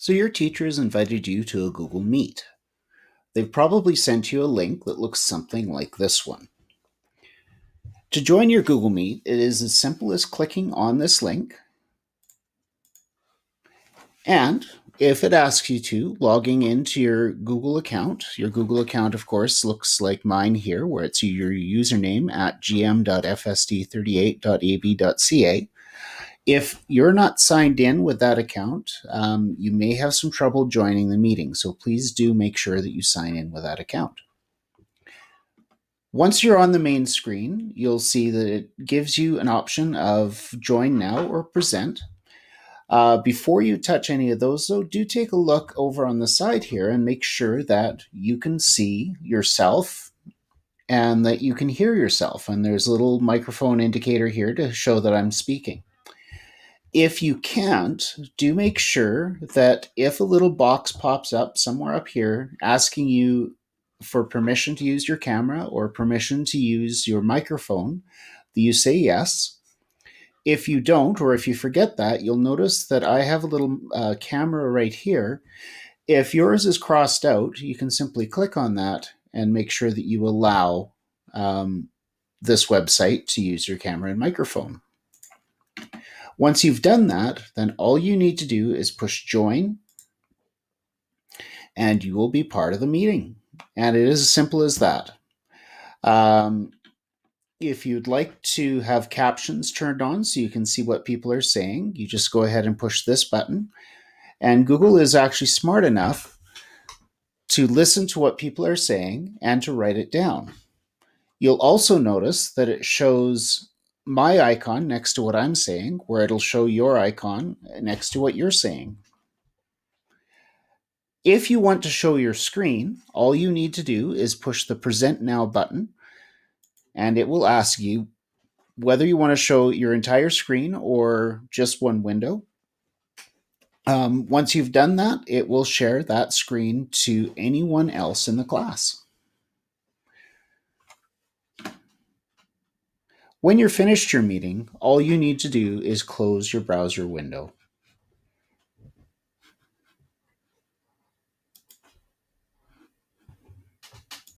So your teacher has invited you to a Google Meet. They've probably sent you a link that looks something like this one. To join your Google Meet, it is as simple as clicking on this link. And if it asks you to, logging into your Google account, your Google account, of course, looks like mine here, where it's your username at gm.fsd38.ab.ca. If you're not signed in with that account, um, you may have some trouble joining the meeting. So please do make sure that you sign in with that account. Once you're on the main screen, you'll see that it gives you an option of join now or present. Uh, before you touch any of those, though, do take a look over on the side here and make sure that you can see yourself and that you can hear yourself. And there's a little microphone indicator here to show that I'm speaking. If you can't, do make sure that if a little box pops up somewhere up here asking you for permission to use your camera or permission to use your microphone, that you say yes. If you don't, or if you forget that, you'll notice that I have a little uh, camera right here. If yours is crossed out, you can simply click on that and make sure that you allow um, this website to use your camera and microphone. Once you've done that, then all you need to do is push join and you will be part of the meeting. And it is as simple as that. Um, if you'd like to have captions turned on so you can see what people are saying, you just go ahead and push this button. And Google is actually smart enough to listen to what people are saying and to write it down. You'll also notice that it shows my icon next to what I'm saying, where it'll show your icon next to what you're saying. If you want to show your screen, all you need to do is push the Present Now button, and it will ask you whether you want to show your entire screen or just one window. Um, once you've done that, it will share that screen to anyone else in the class. When you're finished your meeting, all you need to do is close your browser window.